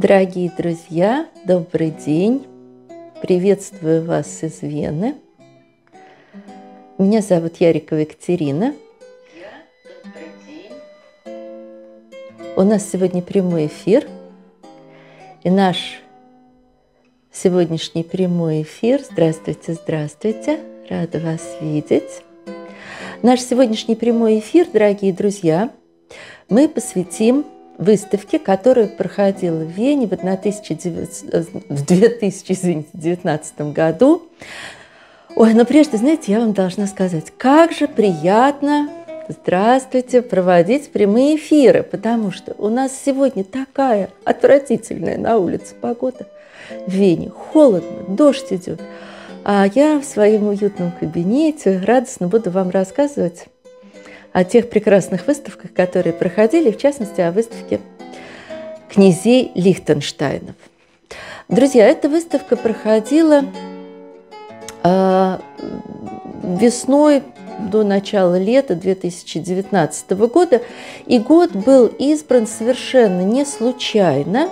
Дорогие друзья, добрый день! Приветствую вас из Вены. Меня зовут Ярикова Екатерина. У нас сегодня прямой эфир. И наш сегодняшний прямой эфир. Здравствуйте, здравствуйте. Рада вас видеть. Наш сегодняшний прямой эфир, дорогие друзья, мы посвятим выставке, которая проходила в Вене в, 2019 году. Ой, но прежде, знаете, я вам должна сказать, как же приятно, здравствуйте, проводить прямые эфиры, потому что у нас сегодня такая отвратительная на улице погода в Вене, холодно, дождь идет. А я в своем уютном кабинете радостно буду вам рассказывать о тех прекрасных выставках, которые проходили, в частности, о выставке князей Лихтенштейнов. Друзья, эта выставка проходила э, весной до начала лета 2019 года, и год был избран совершенно не случайно,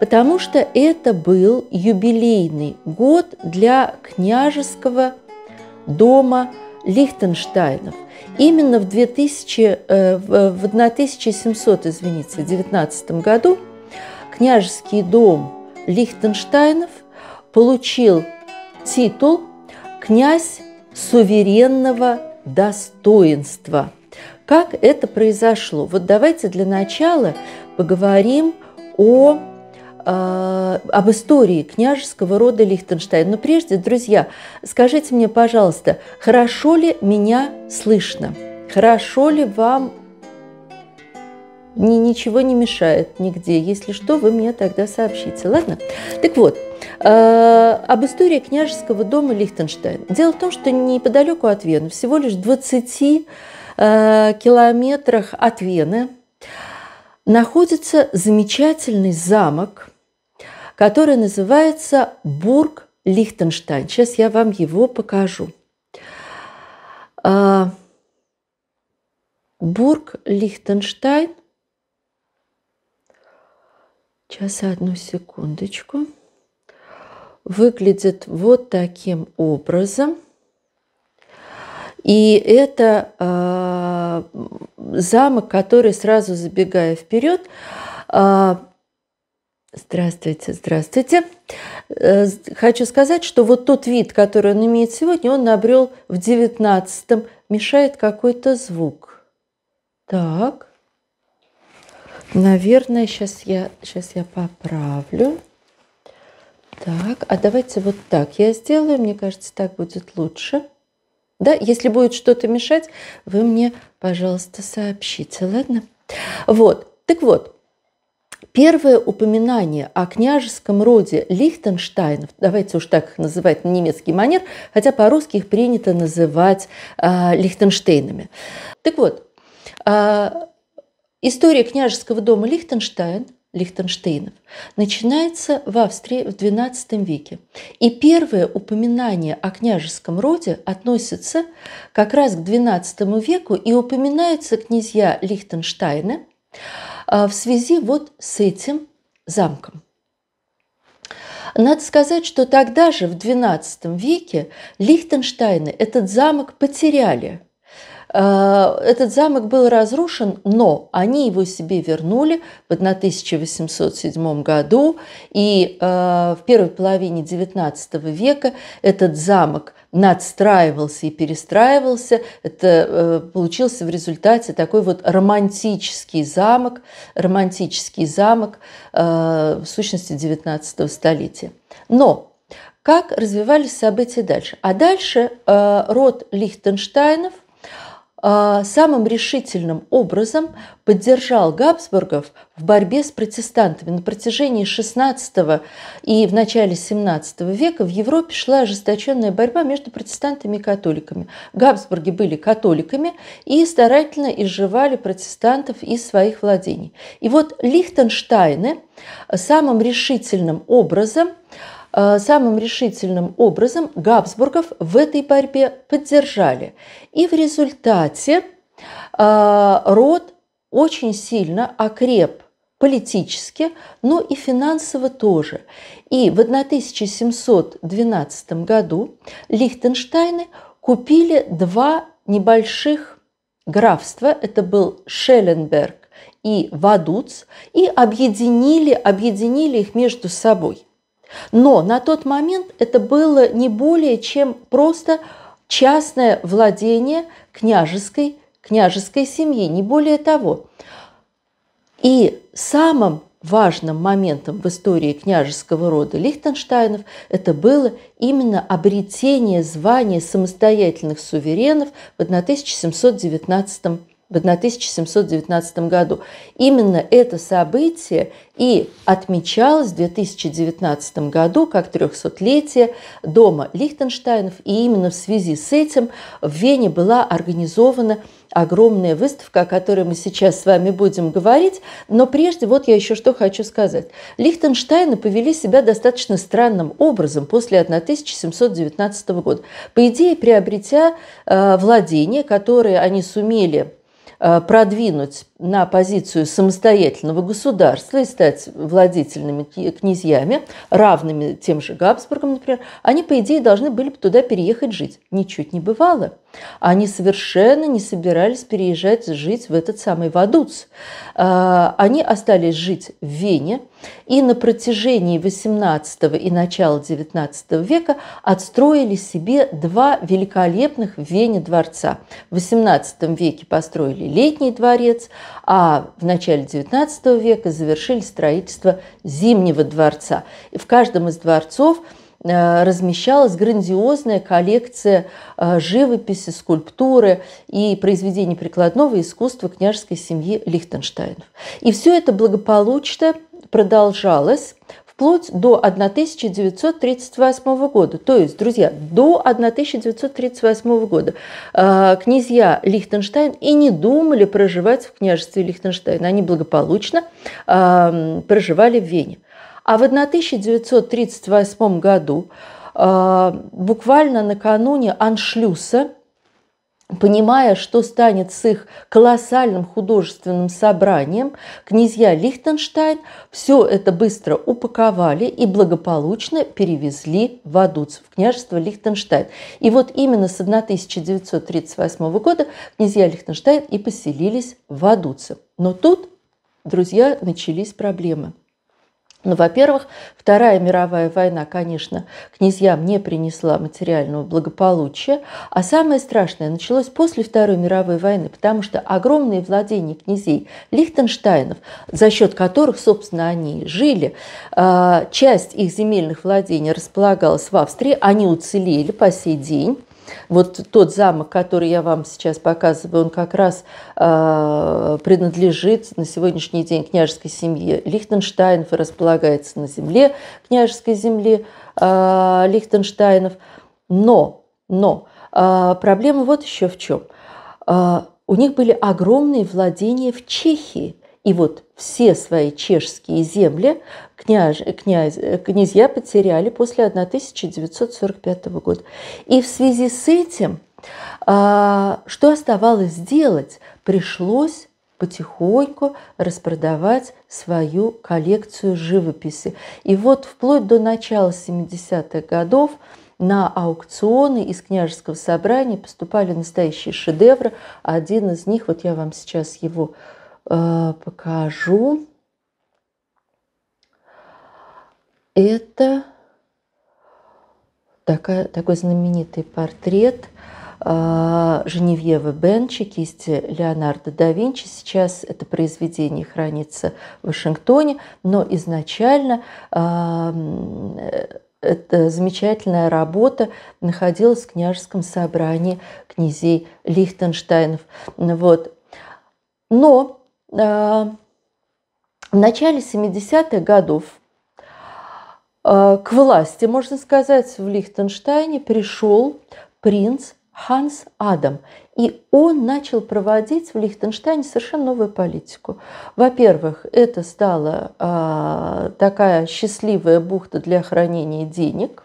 потому что это был юбилейный год для княжеского дома Лихтенштейнов. Именно в, 2000, э, в 1700, извините, 19 году княжеский дом Лихтенштейнов получил титул «Князь суверенного достоинства». Как это произошло? Вот давайте для начала поговорим о об истории княжеского рода Лихтенштейн. Но прежде, друзья, скажите мне, пожалуйста, хорошо ли меня слышно? Хорошо ли вам ни, ничего не мешает нигде? Если что, вы мне тогда сообщите, ладно? Так вот, э, об истории княжеского дома Лихтенштейн. Дело в том, что неподалеку от Вены, всего лишь 20 э, километрах от Вены, находится замечательный замок – который называется Бург Лихтенштайн. Сейчас я вам его покажу. А, Бург Лихтенштайн. Сейчас одну секундочку. Выглядит вот таким образом. И это э, замок, который сразу забегая вперед, э, Здравствуйте, здравствуйте. Э, хочу сказать, что вот тот вид, который он имеет сегодня, он обрел в девятнадцатом. Мешает какой-то звук. Так. Наверное, сейчас я, сейчас я поправлю. Так, а давайте вот так я сделаю. Мне кажется, так будет лучше. Да, если будет что-то мешать, вы мне, пожалуйста, сообщите, ладно? Вот, так вот, Первое упоминание о княжеском роде Лихтенштейнов, давайте уж так их называть на немецкий манер, хотя по-русски их принято называть э, Лихтенштейнами. Так вот, э, история княжеского дома Лихтенштейн Лихтенштейнов начинается в Австрии в XII веке. И первое упоминание о княжеском роде относится как раз к XII веку и упоминаются князья Лихтенштейна – а, в связи вот с этим замком. Надо сказать, что тогда же, в XII веке, Лихтенштейны этот замок потеряли – Э, этот замок был разрушен, но они его себе вернули в 1807 году, и э, в первой половине XIX века этот замок надстраивался и перестраивался. Это э, получился в результате такой вот романтический замок, романтический замок в сущности XIX столетия. Но как развивались события дальше? А дальше род Лихтенштейнов – самым решительным образом поддержал Габсбургов в борьбе с протестантами. На протяжении XVI и в начале XVII века в Европе шла ожесточенная борьба между протестантами и католиками. Габсбурги были католиками и старательно изживали протестантов из своих владений. И вот Лихтенштейны самым решительным образом самым решительным образом Габсбургов в этой борьбе поддержали. И в результате э, род очень сильно окреп политически, но и финансово тоже. И в 1712 году Лихтенштейны купили два небольших графства. Это был Шелленберг и Вадуц, и объединили, объединили их между собой. Но на тот момент это было не более чем просто частное владение княжеской, княжеской семьи, не более того. И самым важным моментом в истории княжеского рода Лихтенштейнов это было именно обретение звания самостоятельных суверенов в 1719 году в 1719 году. Именно это событие и отмечалось в 2019 году как 300-летие дома Лихтенштейнов, и именно в связи с этим в Вене была организована огромная выставка, о которой мы сейчас с вами будем говорить. Но прежде вот я еще что хочу сказать. Лихтенштейны повели себя достаточно странным образом после 1719 года. По идее, приобретя э, владения, которые они сумели продвинуть на позицию самостоятельного государства и стать владетельными князьями, равными тем же Габсбургам, например, они, по идее, должны были бы туда переехать жить. Ничуть не бывало. Они совершенно не собирались переезжать жить в этот самый Вадуц. Э, они остались жить в Вене и на протяжении XVIII и начала XIX века отстроили себе два великолепных в Вене дворца. В XVIII веке построили летний дворец, а в начале XIX века завершили строительство Зимнего дворца. И в каждом из дворцов э, размещалась грандиозная коллекция э, живописи, скульптуры и произведений прикладного искусства княжеской семьи Лихтенштейнов. И все это благополучно продолжалось вплоть до 1938 года. То есть, друзья, до 1938 года э, князья Лихтенштейн и не думали проживать в княжестве Лихтенштейн. Они благополучно э, проживали в Вене. А в 1938 году, э, буквально накануне аншлюса, Понимая, что станет с их колоссальным художественным собранием, князья Лихтенштейн все это быстро упаковали и благополучно перевезли в Адуц, в княжество Лихтенштейн. И вот именно с 1938 года князья Лихтенштейн и поселились в Адуце. Но тут, друзья, начались проблемы – ну, во-первых, Вторая мировая война, конечно, князьям не принесла материального благополучия, а самое страшное началось после Второй мировой войны, потому что огромные владения князей Лихтенштейнов, за счет которых, собственно, они жили, а, часть их земельных владений располагалась в Австрии, они уцелели по сей день. Вот тот замок, который я вам сейчас показываю, он как раз э, принадлежит на сегодняшний день княжеской семье Лихтенштейнов и располагается на земле княжеской земли э, Лихтенштейнов. Но, но э, проблема вот еще в чем. Э, у них были огромные владения в Чехии. И вот все свои чешские земли княж, князь, князья потеряли после 1945 года. И в связи с этим, а, что оставалось сделать? Пришлось потихоньку распродавать свою коллекцию живописи. И вот вплоть до начала 70-х годов на аукционы из княжеского собрания поступали настоящие шедевры. Один из них, вот я вам сейчас его э, покажу. Это такая, такой знаменитый портрет э, Женевьевы Бенчи, кисти Леонардо да Винчи. Сейчас это произведение хранится в Вашингтоне, но изначально э, эта замечательная работа находилась в княжеском собрании князей Лихтенштейнов. Вот. Но э, в начале 70-х годов Э, к власти, можно сказать, в Лихтенштейне пришел принц Ханс Адам. И он начал проводить в Лихтенштейне совершенно новую политику. Во-первых, это стала э, такая счастливая бухта для хранения денег.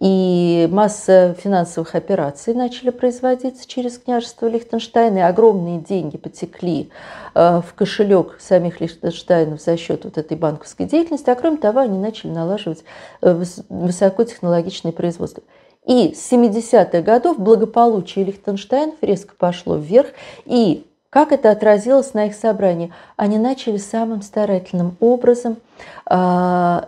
И масса финансовых операций начали производиться через княжество Лихтенштейна, и огромные деньги потекли в кошелек самих Лихтенштейнов за счет вот этой банковской деятельности, а кроме того, они начали налаживать высокотехнологичное производство. И с 70-х годов благополучие Лихтенштейнов резко пошло вверх, и как это отразилось на их собрании? Они начали самым старательным образом э,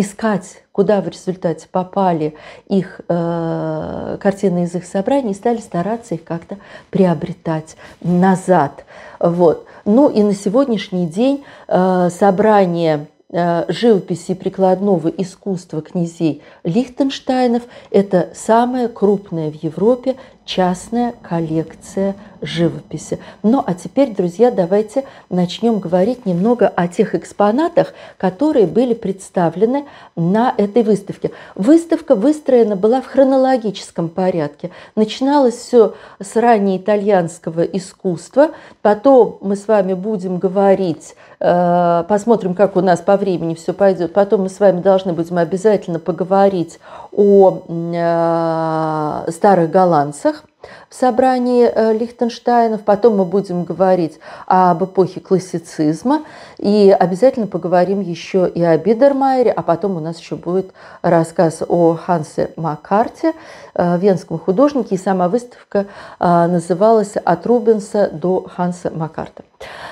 искать, куда в результате попали их э, картины из их собраний, стали стараться их как-то приобретать назад. Вот. Ну и на сегодняшний день э, собрание Э, живописи прикладного искусства князей Лихтенштейнов – это самая крупная в Европе частная коллекция живописи. Ну а теперь, друзья, давайте начнем говорить немного о тех экспонатах, которые были представлены на этой выставке. Выставка выстроена была в хронологическом порядке. Начиналось все с раннеитальянского искусства, потом мы с вами будем говорить, посмотрим, как у нас по времени все пойдет, потом мы с вами должны будем обязательно поговорить о э, старых голландцах, в собрании э, Лихтенштейнов. Потом мы будем говорить об эпохе классицизма и обязательно поговорим еще и о Бидермайере, а потом у нас еще будет рассказ о Хансе Маккарте, э, венском художнике, и сама выставка э, называлась «От Рубенса до Ханса Маккарта».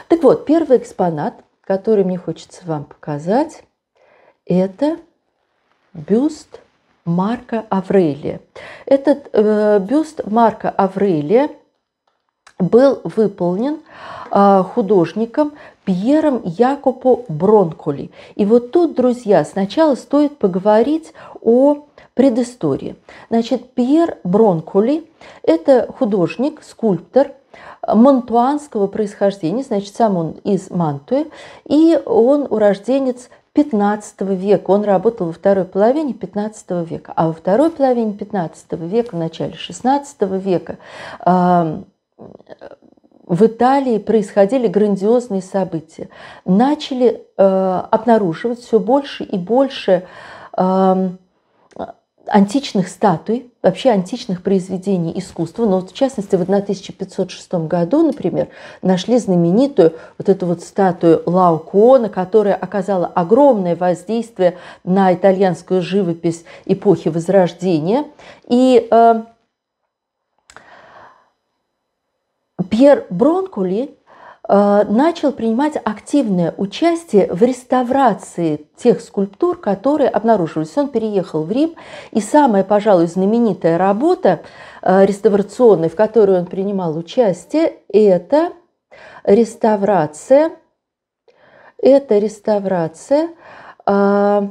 Так вот, первый экспонат, который мне хочется вам показать, это бюст – Марка Аврелия. Этот э, бюст Марка Аврелия был выполнен э, художником Пьером Якопо Бронколи. И вот тут, друзья, сначала стоит поговорить о предыстории. Значит, Пьер Бронколи – это художник, скульптор, монтуанского происхождения, значит, сам он из Мантуи, и он урожденец 15 века. Он работал во второй половине 15 века. А во второй половине 15 века, в начале 16 века в Италии происходили грандиозные события. Начали э, обнаруживать все больше и больше античных статуй, вообще античных произведений искусства. Но вот в частности в 1506 году, например, нашли знаменитую вот эту вот статую Лаукона, которая оказала огромное воздействие на итальянскую живопись эпохи Возрождения. И э, Пьер Бронкули начал принимать активное участие в реставрации тех скульптур, которые обнаруживались. Он переехал в Рим, и самая, пожалуй, знаменитая работа э, реставрационная, в которой он принимал участие, это реставрация, это реставрация э,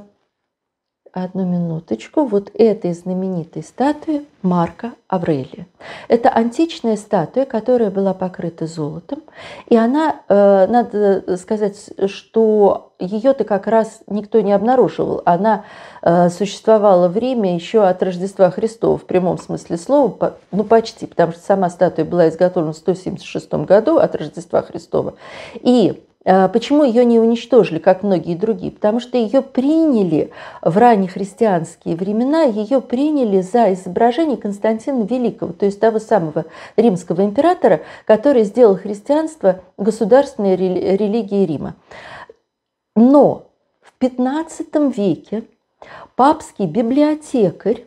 одну минуточку, вот этой знаменитой статуи Марка Аврелия. Это античная статуя, которая была покрыта золотом, и она, э, надо сказать, что ее-то как раз никто не обнаруживал. Она э, существовала в Риме еще от Рождества Христова в прямом смысле слова, ну почти, потому что сама статуя была изготовлена в 176 году от Рождества Христова. И почему ее не уничтожили, как многие другие? Потому что ее приняли в раннехристианские времена, ее приняли за изображение Константина Великого, то есть того самого римского императора, который сделал христианство государственной религией Рима. Но в 15 веке папский библиотекарь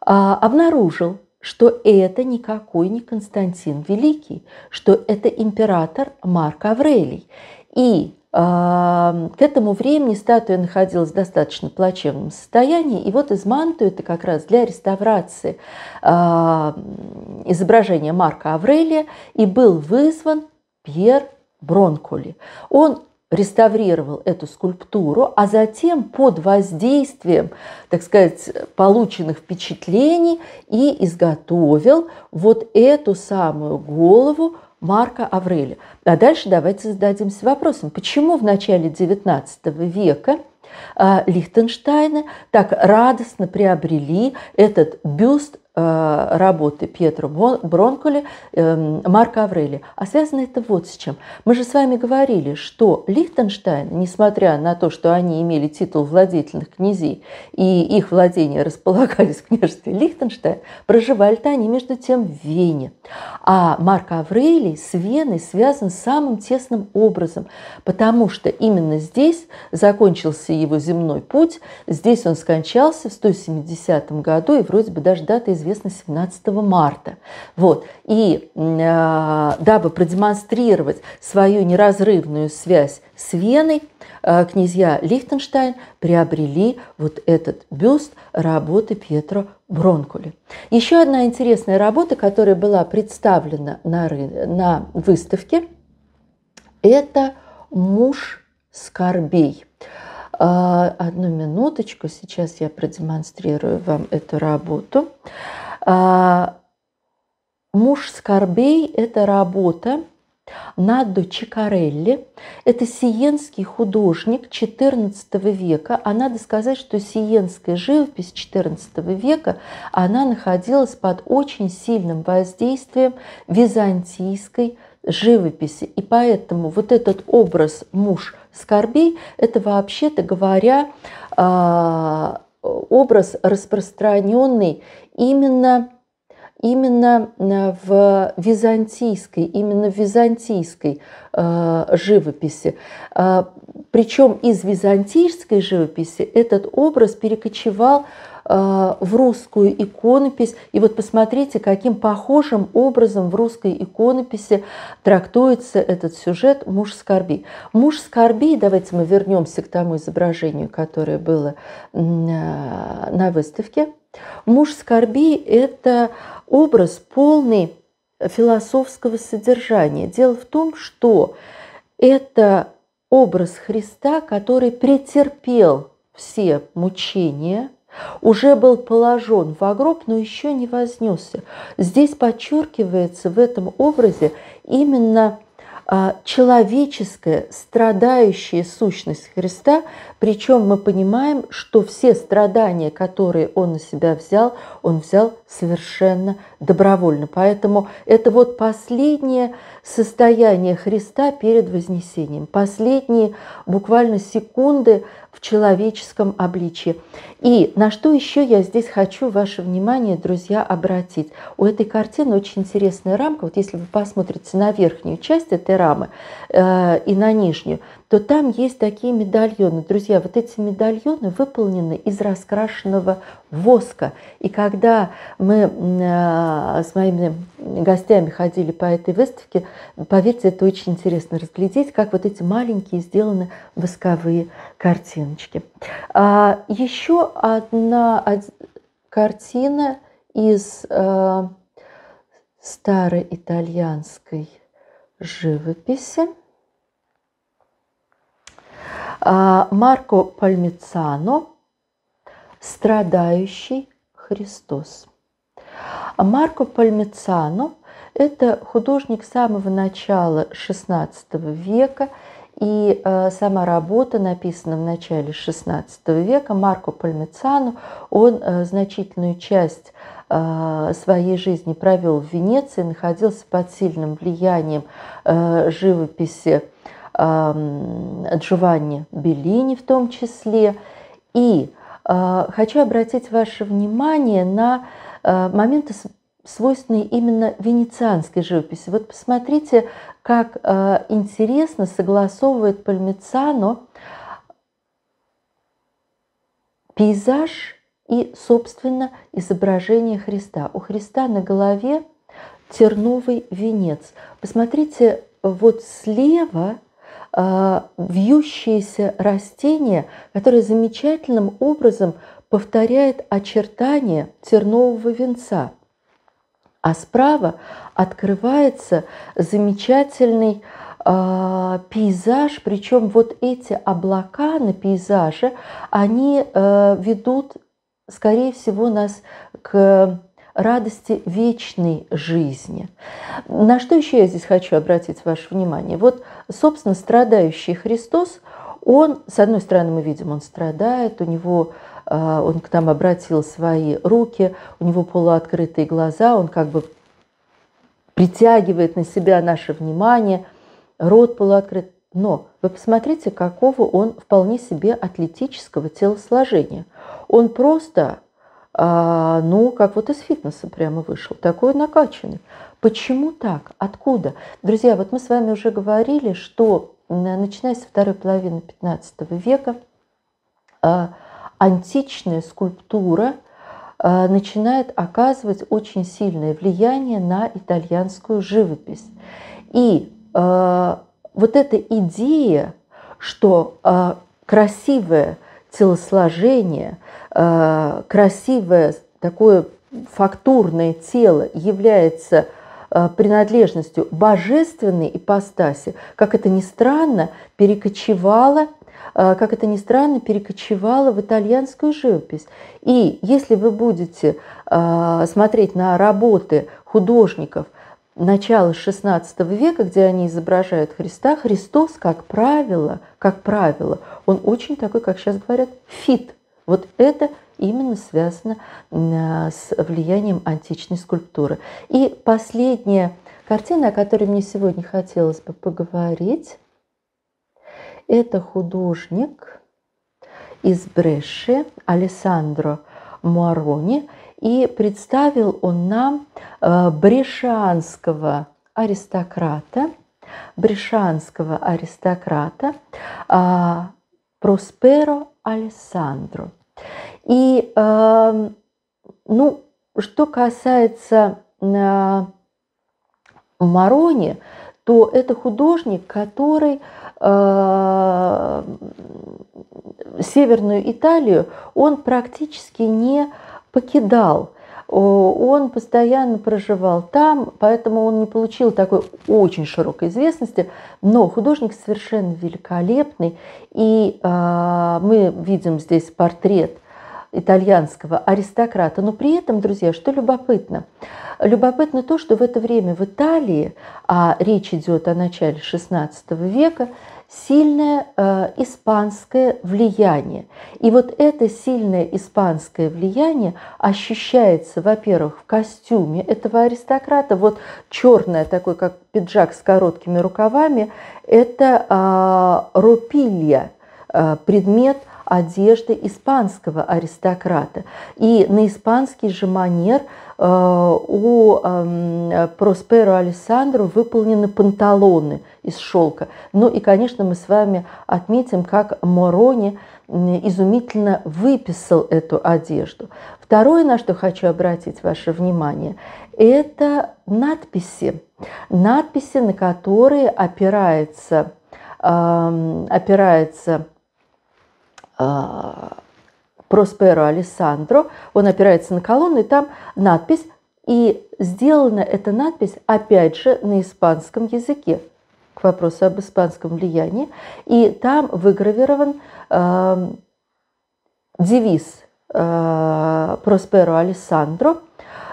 а, обнаружил, что это никакой не Константин Великий, что это император Марк Аврелий. И э, к этому времени статуя находилась в достаточно плачевном состоянии, и вот из Манту это как раз для реставрации э, изображения Марка Аврелия и был вызван Пьер Бронколи. Он реставрировал эту скульптуру, а затем под воздействием, так сказать, полученных впечатлений и изготовил вот эту самую голову Марка Аврелия. А дальше давайте зададимся вопросом, почему в начале XIX века а, Лихтенштейна так радостно приобрели этот бюст работы Пьетро Бронколи, э, Марка Аврелия. А связано это вот с чем. Мы же с вами говорили, что Лихтенштайн, несмотря на то, что они имели титул владетельных князей, и их владения располагались в княжестве Лихтенштайн, проживали-то они между тем в Вене. А Марк Аврелий с Веной связан самым тесным образом, потому что именно здесь закончился его земной путь, здесь он скончался в 170 году, и вроде бы даже дата известна 17 марта. Вот. И э, дабы продемонстрировать свою неразрывную связь с Веной, э, князья Лихтенштайн приобрели вот этот бюст работы Пьетро Бронкули. Еще одна интересная работа, которая была представлена на, на выставке, это «Муж скорбей». А, одну минуточку, сейчас я продемонстрирую вам эту работу. А, Муж скорбей – это работа Надо Чикарелли. Это сиенский художник XIV века. А надо сказать, что сиенская живопись XIV века, она находилась под очень сильным воздействием византийской живописи. И поэтому вот этот образ муж скорбей – это вообще-то говоря а, образ распространенный именно именно в византийской, именно в византийской э, живописи. Э, причем из византийской живописи этот образ перекочевал в русскую иконопись. И вот посмотрите, каким похожим образом в русской иконописи трактуется этот сюжет «Муж скорби». «Муж скорби», давайте мы вернемся к тому изображению, которое было э, на выставке. «Муж скорби» – это образ полный философского содержания. Дело в том, что это образ Христа, который претерпел все мучения – уже был положен в гроб, но еще не вознесся. Здесь подчеркивается в этом образе именно а, человеческая, страдающая сущность Христа, причем мы понимаем, что все страдания, которые Он на себя взял, Он взял совершенно добровольно. Поэтому это вот последнее состояние Христа перед Вознесением, последние буквально секунды в человеческом обличье. И на что еще я здесь хочу ваше внимание, друзья, обратить. У этой картины очень интересная рамка. Вот если вы посмотрите на верхнюю часть этой рамы э, и на нижнюю, то там есть такие медальоны. Друзья, вот эти медальоны выполнены из раскрашенного воска. И когда мы э, с моими гостями ходили по этой выставке, поверьте, это очень интересно разглядеть, как вот эти маленькие сделаны восковые картиночки. А еще одна картина из э, старой итальянской живописи – а, Марко Пальмицано «Страдающий Христос». Марко Пальмицано – это художник самого начала XVI века, и э, сама работа написана в начале XVI века. Марко Пальмицано, он э, значительную часть э, своей жизни провел в Венеции, находился под сильным влиянием живописи Джованни Беллини в том числе. И а, хочу обратить ваше внимание на а, моменты, свойственные именно венецианской живописи. Вот посмотрите, как а, интересно согласовывает Пальмицано пейзаж и, собственно, изображение Христа. У Христа на голове терновый венец. Посмотрите, вот слева – вьющееся растение, которое замечательным образом повторяет очертания тернового венца. А справа открывается замечательный э, пейзаж, причем вот эти облака на пейзаже, они э, ведут, скорее всего, нас к радости вечной жизни. На что еще я здесь хочу обратить ваше внимание? Вот, собственно, страдающий Христос, он, с одной стороны, мы видим, он страдает, у него он к нам обратил свои руки, у него полуоткрытые глаза, он как бы притягивает на себя наше внимание, рот полуоткрыт. Но вы посмотрите, какого он вполне себе атлетического телосложения. Он просто, а, ну, как вот из фитнеса прямо вышел, такой накачанный. Почему так? Откуда? Друзья, вот мы с вами уже говорили, что начиная со второй половины 15 века а, античная скульптура а, начинает оказывать очень сильное влияние на итальянскую живопись. И а, вот эта идея, что э, красивое телосложение, э, красивое такое фактурное тело является э, принадлежностью божественной ипостаси, как это ни странно, перекочевала как это ни странно, перекочевала в итальянскую живопись. И если вы будете смотреть на работы художников – начала XVI века, где они изображают Христа, Христос, как правило, как правило, он очень такой, как сейчас говорят, фит. Вот это именно связано с влиянием античной скульптуры. И последняя картина, о которой мне сегодня хотелось бы поговорить, это художник из Бреши Алессандро Муарони – и представил он нам э, брешанского аристократа, брешанского аристократа а, Просперо Алессандро. И, эм, ну, что касается э, Марони, то это художник, который э, Северную Италию он практически не покидал. Он постоянно проживал там, поэтому он не получил такой очень широкой известности, но художник совершенно великолепный. И э, мы видим здесь портрет итальянского аристократа. Но при этом, друзья, что любопытно? Любопытно то, что в это время в Италии, а речь идет о начале XVI века, сильное э, испанское влияние. И вот это сильное испанское влияние ощущается, во-первых, в костюме этого аристократа. Вот черное, такой как пиджак с короткими рукавами, это э, ропилья, э, предмет одежды испанского аристократа. И на испанский же манер э, у эм, Просперо Алессандро выполнены панталоны из шелка. Ну и, конечно, мы с вами отметим, как Морони изумительно выписал эту одежду. Второе, на что хочу обратить ваше внимание, это надписи. Надписи, на которые опирается, эм, опирается Просперо Алессандро, он опирается на колонну, и там надпись, и сделана эта надпись, опять же, на испанском языке, к вопросу об испанском влиянии, и там выгравирован э, девиз э, Просперо Алессандро.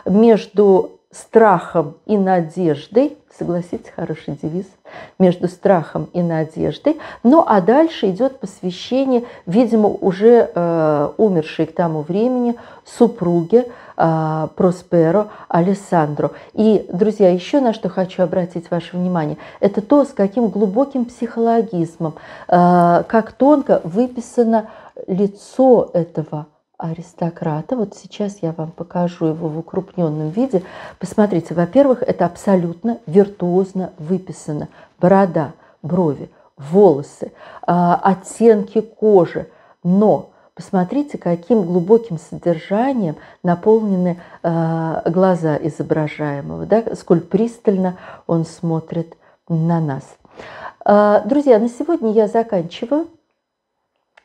Между страхом и надеждой, согласитесь, хороший девиз, между страхом и надеждой. Ну а дальше идет посвящение, видимо, уже э, умершей к тому времени супруге э, Просперо Алессандро. И, друзья, еще на что хочу обратить ваше внимание, это то, с каким глубоким психологизмом, э, как тонко выписано лицо этого аристократа. Вот сейчас я вам покажу его в укрупненном виде. Посмотрите, во-первых, это абсолютно виртуозно выписано. Борода, брови, волосы, а, оттенки кожи. Но посмотрите, каким глубоким содержанием наполнены а, глаза изображаемого, да? сколь пристально он смотрит на нас. А, друзья, на сегодня я заканчиваю.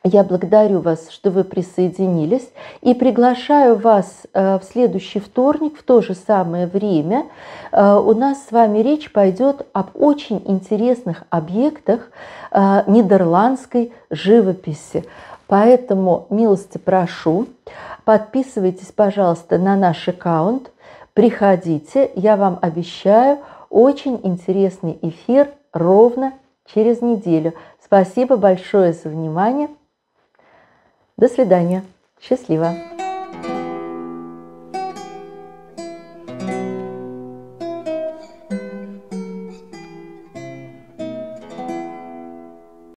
Я благодарю вас, что вы присоединились и приглашаю вас э, в следующий вторник в то же самое время. Э, у нас с вами речь пойдет об очень интересных объектах э, нидерландской живописи. Поэтому милости прошу, подписывайтесь, пожалуйста, на наш аккаунт, приходите, я вам обещаю очень интересный эфир ровно через неделю. Спасибо большое за внимание. До свидания. Счастливо!